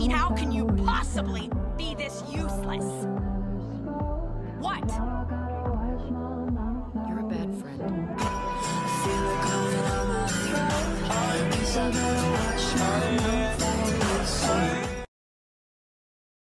mean, how can you possibly be this useless? What? You're a bad friend.